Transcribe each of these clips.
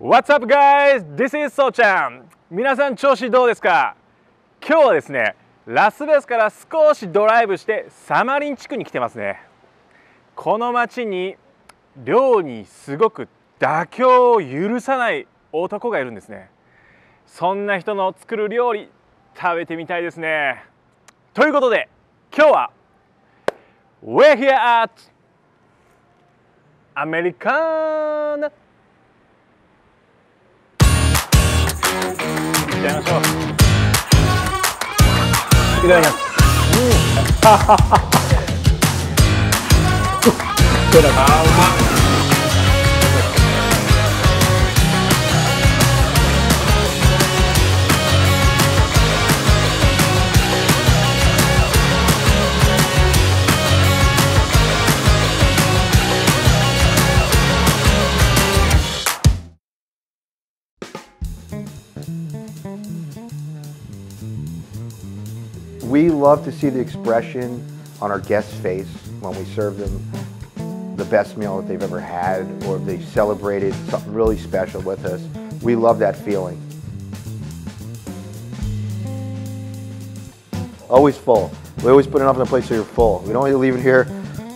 What's up guys? This is そうちゃん皆さん調子どうですか？今日はですねラスベガスから少しドライブしてサマリン地区に来てますね。この町に寮にすごく妥協を許さない男がいるんですね。そんな人の作る料理食べてみたいですね。ということで今日は We're here at ア Tjena så. Gröningen. Mm. Hahaha. We love to see the expression on our guest's face when we serve them the best meal that they've ever had or if they celebrated something really special with us. We love that feeling. Always full. We always put enough in the place so you're full. We don't want you leaving here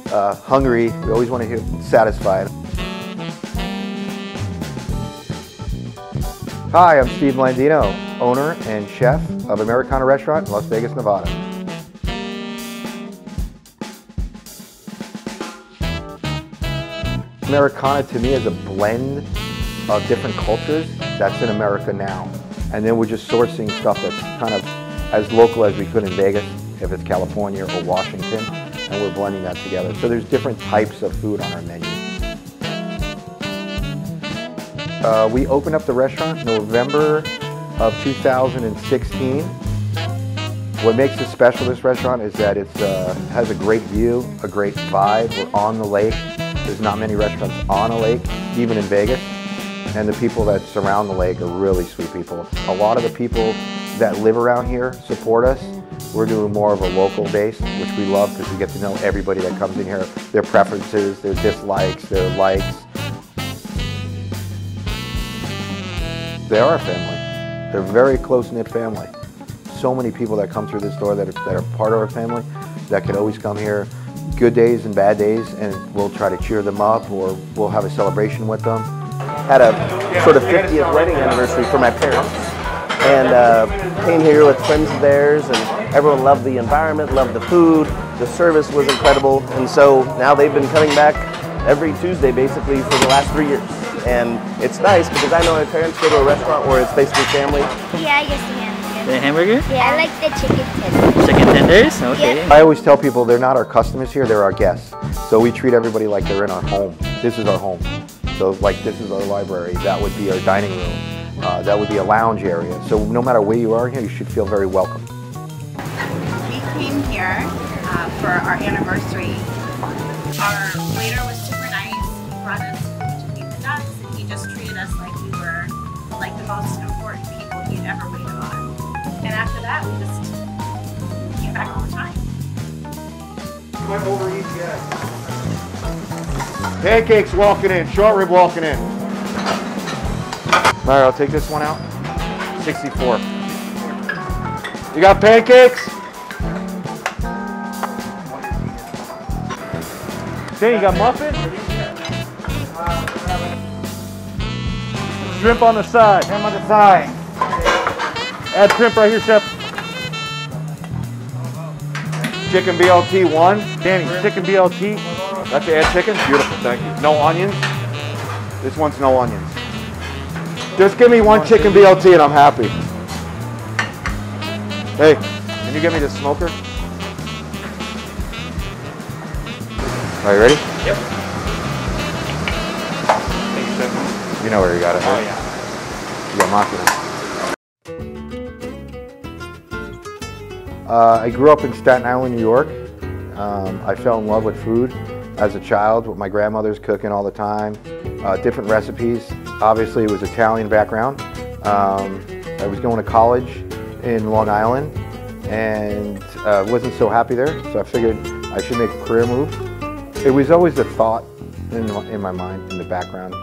uh, hungry. We always want to hear satisfied. Hi, I'm Steve Blandino, owner and chef of Americana Restaurant in Las Vegas, Nevada. Americana to me is a blend of different cultures that's in America now. And then we're just sourcing stuff that's kind of as local as we could in Vegas, if it's California or Washington, and we're blending that together. So there's different types of food on our menu. Uh, we opened up the restaurant November of 2016. What makes it special, this restaurant, is that it uh, has a great view, a great vibe. We're on the lake. There's not many restaurants on a lake, even in Vegas. And the people that surround the lake are really sweet people. A lot of the people that live around here support us. We're doing more of a local base, which we love because we get to know everybody that comes in here, their preferences, their dislikes, their likes. They are a family. They're a very close-knit family. So many people that come through this door that are, that are part of our family that can always come here, good days and bad days, and we'll try to cheer them up or we'll have a celebration with them. had a sort of 50th wedding anniversary for my parents and uh, came here with friends of theirs and everyone loved the environment loved the food the service was incredible and so now they've been coming back every tuesday basically for the last three years and it's nice because i know my parents go to a restaurant where it's basically family Yeah, I guess the hamburger. The hamburger? Yeah, I like the chicken tenders. Chicken tenders? Okay. I always tell people they're not our customers here, they're our guests. So we treat everybody like they're in our home. This is our home. So like this is our library, that would be our dining room, uh, that would be a lounge area. So no matter where you are here, you should feel very welcome. We came here uh, for our anniversary. Our waiter was super nice. He brought us most important people he'd ever waited on. And after that, we just came back all the time. Pancakes walking in, short rib walking in. All right, I'll take this one out. 64. You got pancakes? Then you got muffin? Shrimp on the side. Shrimp on the side. Add shrimp right here, Chef. Chicken BLT one. Danny, chicken BLT. That's the add chicken? Beautiful, thank you. No onions? This one's no onions. Just give me one chicken BLT and I'm happy. Hey, can you get me the smoker? Are you ready? Yep. You know where you got it, right? Oh, You got Machina. Uh, I grew up in Staten Island, New York. Um, I fell in love with food as a child with my grandmother's cooking all the time, uh, different recipes. Obviously, it was Italian background. Um, I was going to college in Long Island and uh, wasn't so happy there, so I figured I should make a career move. It was always a thought in, in my mind, in the background,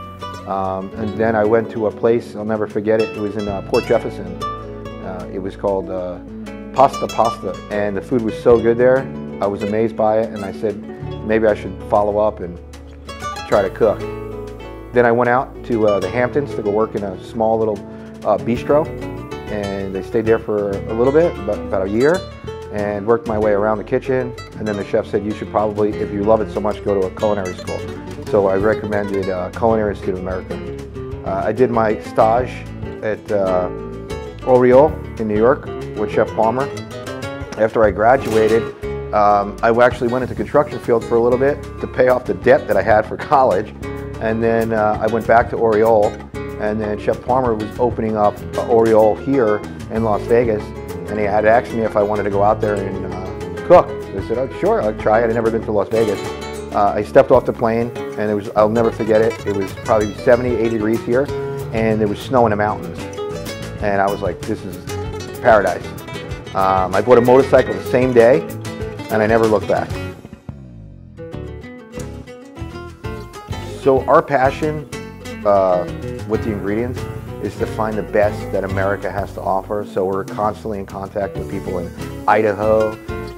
Um, and then I went to a place, I'll never forget it, it was in uh, Port Jefferson. Uh, it was called uh, Pasta Pasta, and the food was so good there. I was amazed by it, and I said maybe I should follow up and try to cook. Then I went out to uh, the Hamptons to go work in a small little uh, bistro, and they stayed there for a little bit, about, about a year, and worked my way around the kitchen. And then the chef said, you should probably, if you love it so much, go to a culinary school. So I recommended uh, Culinary Institute of America. Uh, I did my stage at uh, Aureole in New York with Chef Palmer. After I graduated, um, I actually went into construction field for a little bit to pay off the debt that I had for college. And then uh, I went back to Aureole and then Chef Palmer was opening up Aureole here in Las Vegas and he had asked me if I wanted to go out there and uh, cook. I said, oh, sure, I'll try it. I'd never been to Las Vegas. Uh, I stepped off the plane and it was, I'll never forget it. It was probably 70, 80 degrees here and there was snow in the mountains. And I was like, this is paradise. Um, I bought a motorcycle the same day and I never looked back. So our passion uh, with the ingredients is to find the best that America has to offer. So we're constantly in contact with people in Idaho,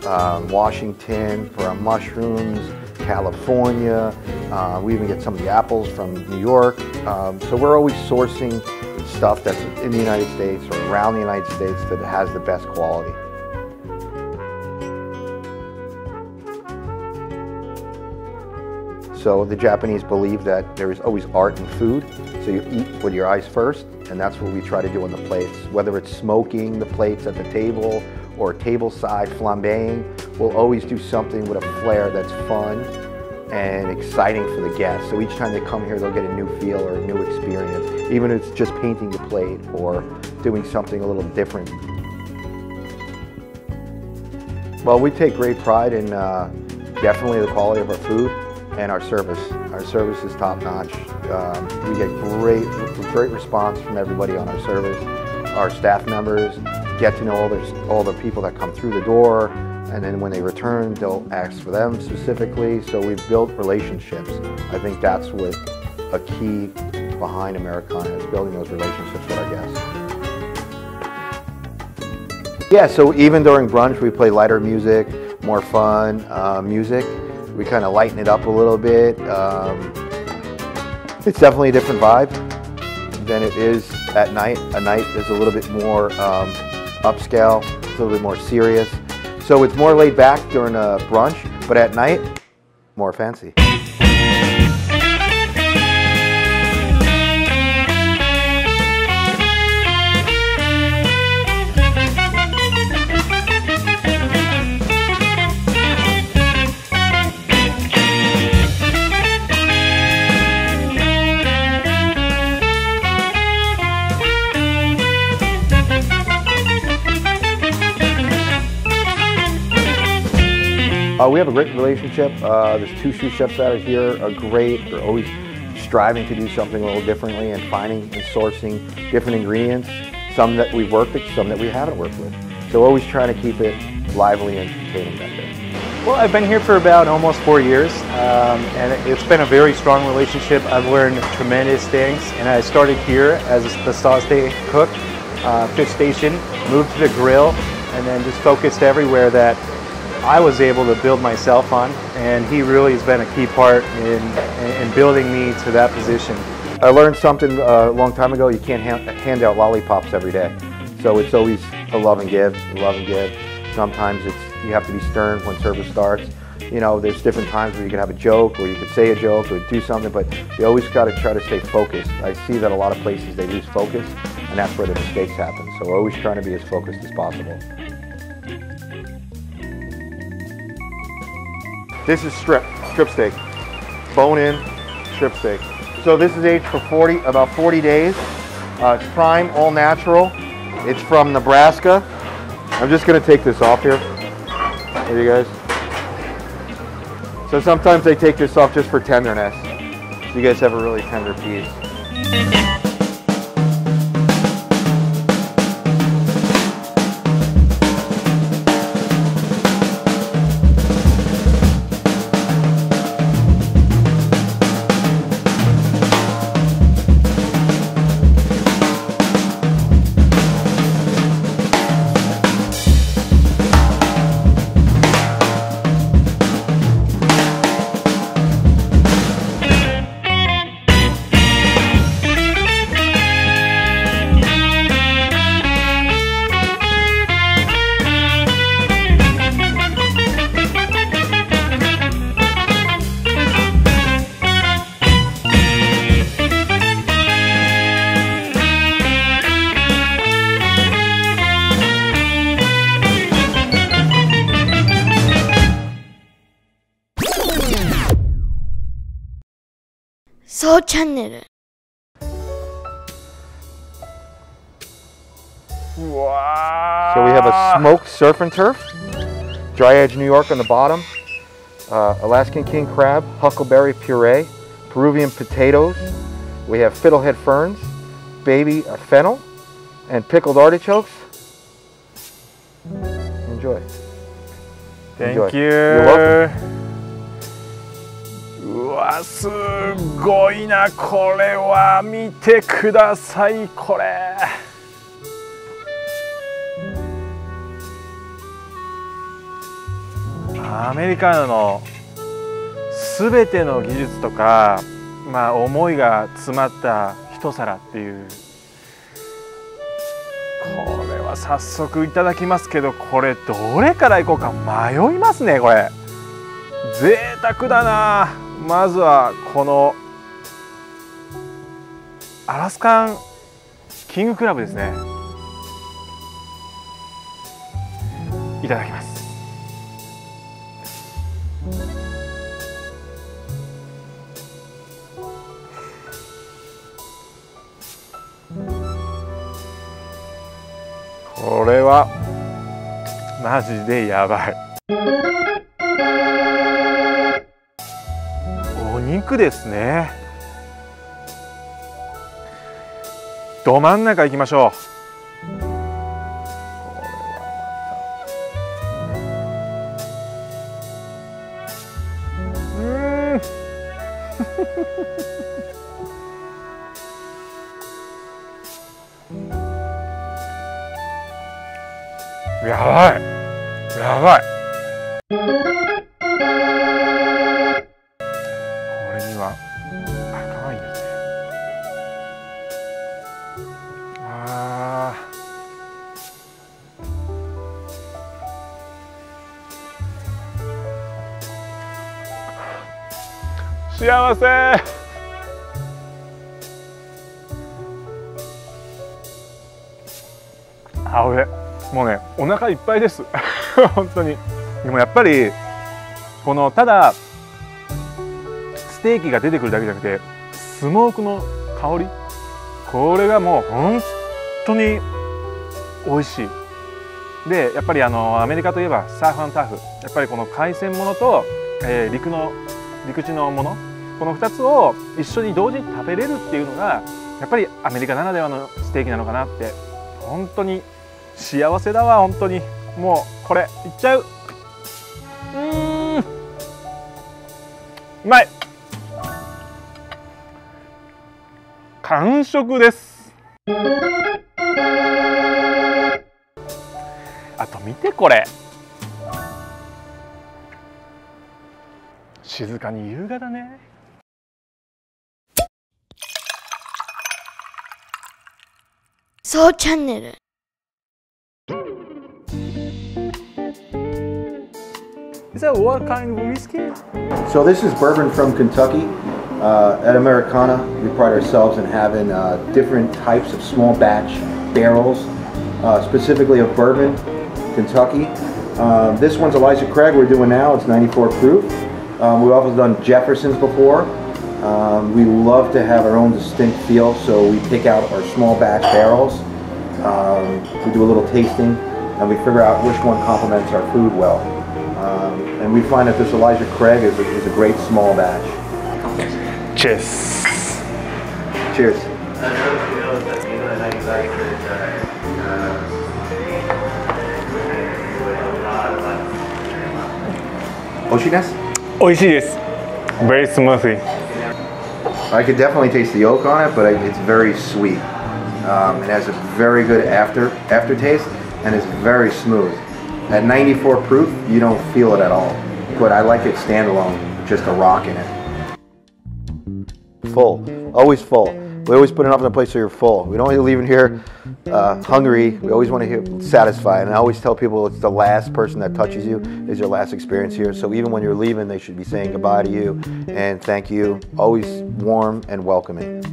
um, Washington for our mushrooms, California. Uh, we even get some of the apples from New York. Um, so we're always sourcing stuff that's in the United States or around the United States that has the best quality. So the Japanese believe that there is always art in food. So you eat with your eyes first, and that's what we try to do on the plates. Whether it's smoking the plates at the table or tableside flambeing, we'll always do something with a flair that's fun and exciting for the guests. So each time they come here, they'll get a new feel or a new experience, even if it's just painting the plate or doing something a little different. Well, we take great pride in uh, definitely the quality of our food and our service. Our service is top notch. Um, we get great, great response from everybody on our service. Our staff members get to know all the, all the people that come through the door, and then when they return, they'll ask for them specifically. So we've built relationships. I think that's what a key behind Americana is building those relationships with our guests. Yeah, so even during brunch, we play lighter music, more fun uh, music. We kind of lighten it up a little bit. Um, it's definitely a different vibe than it is at night. A night is a little bit more um, upscale, it's a little bit more serious. So it's more laid back during a brunch, but at night, more fancy. Uh, we have a great relationship. Uh, there's two sous chefs that are here are great. They're always striving to do something a little differently and finding and sourcing different ingredients. Some that we've worked with, some that we haven't worked with. So always trying to keep it lively and entertaining that day. Well, I've been here for about almost four years, um, and it's been a very strong relationship. I've learned tremendous things, and I started here as the day cook, uh, fish station, moved to the grill, and then just focused everywhere that I was able to build myself on, and he really has been a key part in, in building me to that position. I learned something uh, a long time ago. You can't hand, hand out lollipops every day. So it's always a love and give, love and give. Sometimes it's you have to be stern when service starts. You know, there's different times where you can have a joke or you could say a joke or do something, but you always got to try to stay focused. I see that a lot of places they lose focus, and that's where the mistakes happen. So we're always trying to be as focused as possible. This is strip, strip steak. Bone in, strip steak. So this is aged for 40, about 40 days. Uh, it's prime, all natural. It's from Nebraska. I'm just gonna take this off here. Here you guys. So sometimes they take this off just for tenderness. You guys have a really tender piece. So we have a smoked surf and turf, dry aged New York on the bottom, uh, Alaskan king crab, huckleberry puree, Peruvian potatoes, we have fiddlehead ferns, baby uh, fennel, and pickled artichokes. Enjoy. Thank Enjoy. you. You're welcome. うわすごいな。これは見てくださいこれ。アメリカのすべての技術とか、まあ、思いが詰まった一皿っていう。これは早速いただきますけどこれどれからいこうか迷いますねこれ。贅沢だな。まずはこのアラスカンキングクラブですね。いただきます。これはマジでやばい。お肉ですね。ど真ん中行きましょう。やばい。やばい。幸せ。あ俺もうねお腹いっぱいです。本当に。でもやっぱりこのただステーキが出てくるだけじゃなくてスモークの香り。これがもう本当に美味しい。でやっぱりあのアメリカといえばサーファンターフ。やっぱりこの海鮮ものと、えー陸の陸地のものこの2つを一緒に同時に食べれるっていうのがやっぱりアメリカならではのステーキなのかなって本当に幸せだわ本当に。もうこれいっちゃう。うん。うまい。完食です。あと見てこれ。静かに優雅だねそうチャンネル Is that what kind of whiskey? So this is bourbon from Kentucky. Uh, at Americana, we pride ourselves in having uh, different types of small batch barrels, uh, specifically of bourbon, Kentucky. Uh, this one's Elijah Craig we're doing now. It's 94 proof. Um, we've also done Jeffersons before. Um, we love to have our own distinct feel, so we pick out our small batch barrels. Um, we do a little tasting, and we figure out which one complements our food well. Um, and we find that this Elijah Craig is a, is a great small batch. Cheers. Cheers. Oshinas? Very smoothie. I could definitely taste the oak on it, but it's very sweet. Um, it has a very good after aftertaste, and it's very smooth. At 94 proof, you don't feel it at all. But I like it standalone, just a rock in it. Full, always full. We always put enough in the place so you're full. We don't want you leaving here uh, hungry. We always want to hear satisfied. And I always tell people it's the last person that touches you is your last experience here. So even when you're leaving, they should be saying goodbye to you and thank you. Always warm and welcoming.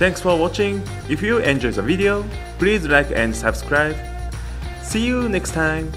Thanks for watching. If you enjoyed the video, please like and subscribe. See you next time.